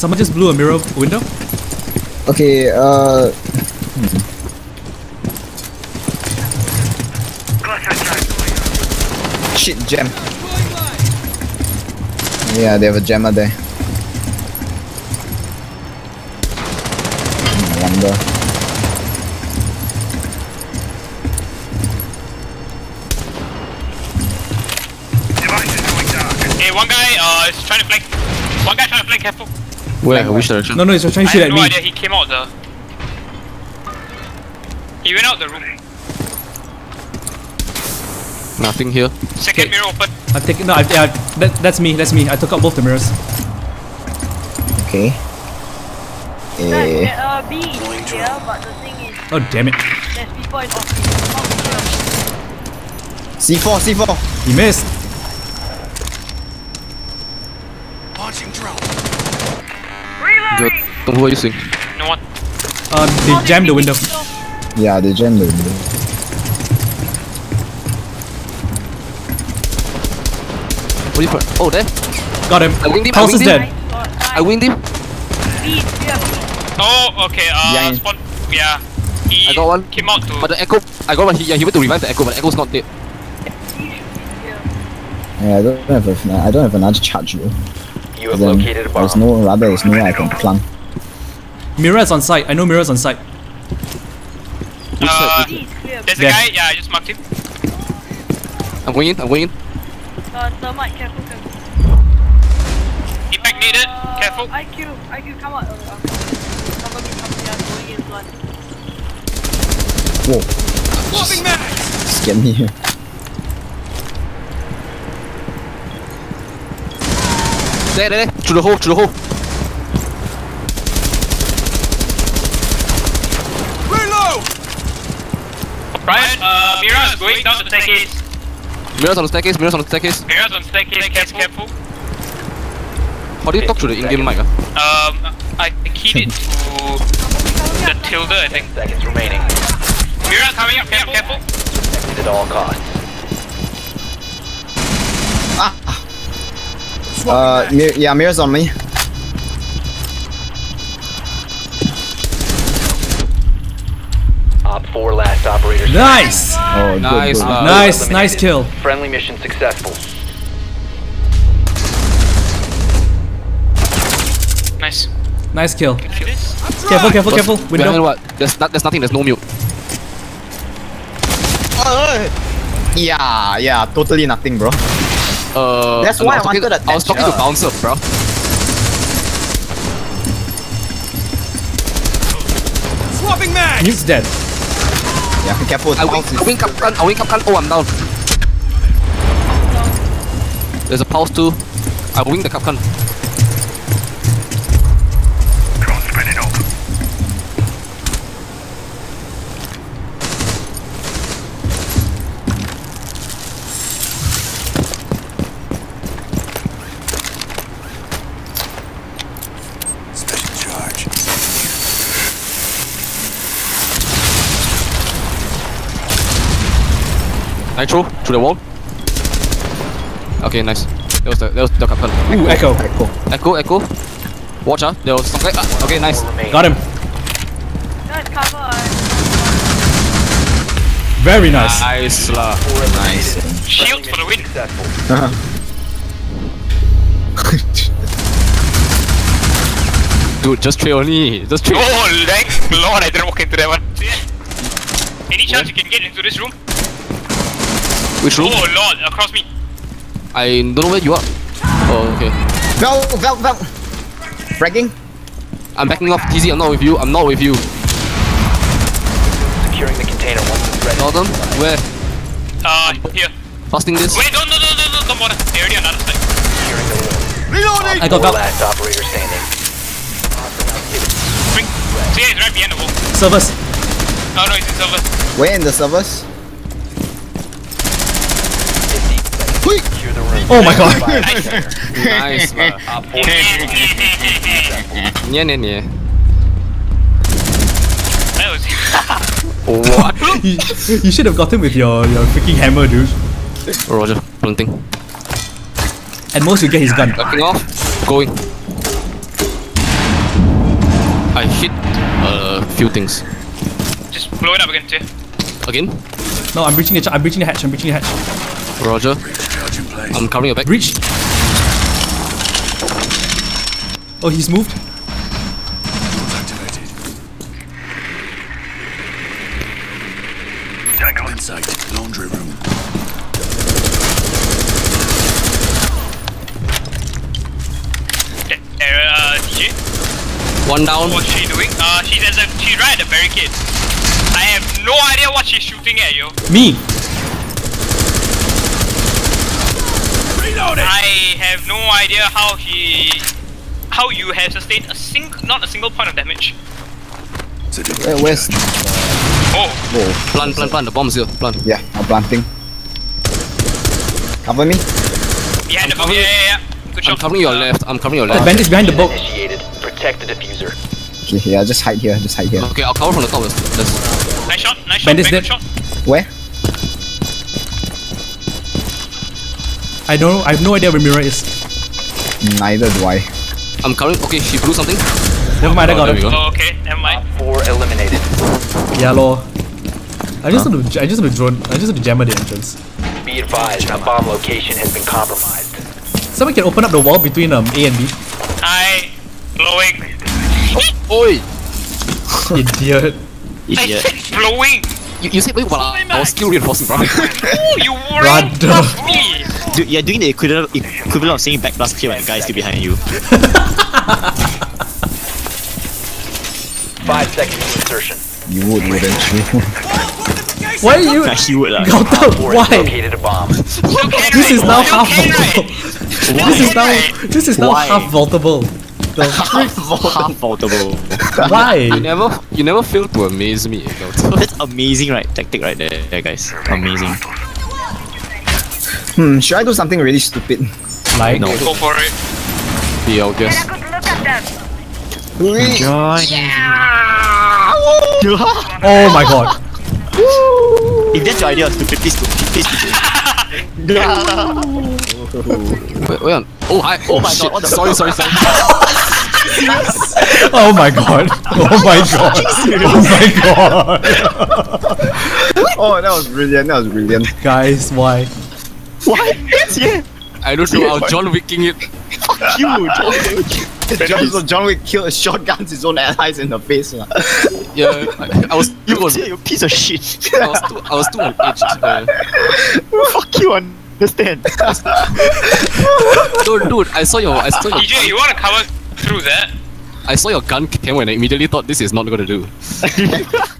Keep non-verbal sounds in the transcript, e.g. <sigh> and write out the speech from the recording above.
Someone just blew a mirror window. Okay, uh. Shit, gem. Yeah, they have a jammer there. No wonder. Hey, one guy uh is trying to flank. One guy trying to flank. Careful. Where? Which direction? No, no, he's trying to I shoot have at no me. idea. He came out the. He went out the room. Nothing here. Second Okay. mirror open. I'm taking. No, I, yeah, that, that's me. That's me. I took out both the mirrors. Okay. Eh. Uh, B is here, but the thing is, Oh damn it! there's people in office. Office C4, C4. He missed. Good. Don't who are you seeing? No one. Uh, here. they jammed the window. Yeah, they jammed the window. What do you put? Oh, there. Got him. I winged him, I Pulse is winged him. dead. Nice, got- nice. I winged him. B. Oh, okay. Uh, Behind. spawn. Yeah. He I got one. came out to. But the echo. I got one. He, yeah, he went to revive the echo, but the echo's not dead. B should be here. Yeah, I don't have a, I don't have another charge though. You have Then located a there's no rather there's no way I can plant. Mirrors on site. I know mirrors on site. Which Uh, side? B is clear. There's a There. guy. Yeah, I just marked him. I'm going in. I'm going in. Uh, thermite, careful, careful. Impact needed. Uh, Careful. IQ, IQ, come out. Cover me, cover me, I'm going in blood. Whoa. Scared me here. <laughs> There, there, there. Through the hole. Through the hole. Brian. Uh, Mira is going down the staircase. Mirrors on the staircase. Mirrors on the staircase. Mira's on staircase. Careful. How do you talk through the in-game mic? ah? Um, I keyed it to the tilde. I think. Seconds remaining. Mira's coming up. Careful. Careful. At all costs. Uh, mir yeah, mirrors on me. Op 4 last operator. Nice. Oh, Nice, good. lad. Nice. Nice kill. Friendly mission successful. Nice. Nice kill. Kill this. Careful, careful, careful. Behind Window. what? There's not. There's nothing. There's no mute. Yeah, yeah, totally nothing, bro. Uh, That's why I was talking, wanted a I was talking to thatcher. bouncer, bro. He's dead. Yeah, be careful. I wing, Pulse is- I wing cap gun. I wing cap gun. Oh, I'm down. There's a pulse too. I wing the cap Nitro through the wall. Okay, nice. That was the that was the cap gun. Ooh, echo. Echo. Echo, echo. Watch ah. There was some guy. Ah, okay, nice. Got him. Guys, cover. Uh, Very nice. Nice lah. Four eliminated. Shield for the win. mission <laughs> Successful. Dude, just trail only. Just trail. Oh, thank Lord, I didn't walk into that one. Any chance you can get into this room? Which room? Oh Lord, across me. I don't know where you are. Oh, okay. Vel, Vel, Vel. Fragging. I'm backing off. TZ, I'm not with you. I'm not with you. Securing the container once it's ready. Northern, where? Uh, here. Fasting this. Wait, don't, don't, don't, don't, don't, don't bother. They're already on the other side. Securing the room. I got Four Val. last operator standing. Bring. See, he's right behind the wall. Service. Oh no, he's in silver. Where in the servers? Secure the room. Oh my god. nice lah. Op 4 Yeah, yeah, yeah. That was. What? you, you should have got him with your, your freaking hammer, dude. Roger, planting. At most you get his gun. Backing off. Going. I hit a few things. Just blow it up again, too. Again? No, I'm breaching the. Ch- I'm breaching the hatch. I'm breaching the hatch. Roger. I'm covering your back. Breach. Oh, he's moved. Inside. Laundry room. Uh, DJ, One down. what's she doing? Uh, she's at the, she's right at the barricade. I have no idea what she's shooting at, yo. Me. I have no idea how he, how you have sustained a sing, not a single point of damage. Where, where's? Oh, Oh, Plant, plant, plant. The bomb's here. Plant. yeah, I'm planting. Cover me. behind the I'm yeah, yeah, yeah. Good I'm shot. covering your left. I'm covering your The left. bandit's behind the boat. Initiated. Protect the defuser. Okay, yeah, just hide here. Just hide here. Okay, I'll cover from the top. Let's, let's Nice shot, nice shot, Bandit's very dead. shot. Where? I don't. I have no idea where Mira is. Neither do I. I'm covering. Okay, she blew something. Never mind. I Oh, got there it. go. Oh, okay, never mind. Four eliminated. Yeah, lor. I just want to. I just want to drone. I just want to jammer the entrance. Be advised, a bomb location has been compromised. Someone can open up the wall between um A and B. I blowing. Oi! <laughs> Idiot. <laughs> I said blowing. You, you said wait, well, I, I was still reinforcing, bro. <laughs> Oh, you were Brother. me. Do, you're doing the equivalent, equivalent of saying back blast clear when the guy is still behind you. <laughs> Five seconds to insertion. You would, wouldn't you? <laughs> Why are you? Nah, he would lah. Gautam, Four has why? located a bomb. <laughs> This is now half vaultable. This is now. This is now Why? half vaultable. The Half, half vaultable. why? You never, you never fail to amaze me. Gautam. That's amazing, right? Tactic right there, there guys. Amazing. Hmm, should I do something really stupid? Like, No. Go for it. Yeah, I'll guess. Join. oh my god. If that's your idea of stupid, please, please, please. Wait, wait on. Oh, hi. Oh, my shit. God, what the sorry, sorry, sorry. <laughs> Oh my god. Oh my god. Oh my god. <laughs> Oh, that was brilliant. That was brilliant. Guys, why? Why? Yeah. I don't know. I was John Wicking it. Fuck You. John, so John Wick killed shotguns his own allies in the face. lah. Yeah, I, I was You was on. say you piece of shit. I was too, I was too on edge. Uh, Fuck you, understand? dude, dude, I saw your, I saw your, DJ, you wanna cover through that? I saw your gun cam and I immediately thought this is not gonna do. <laughs>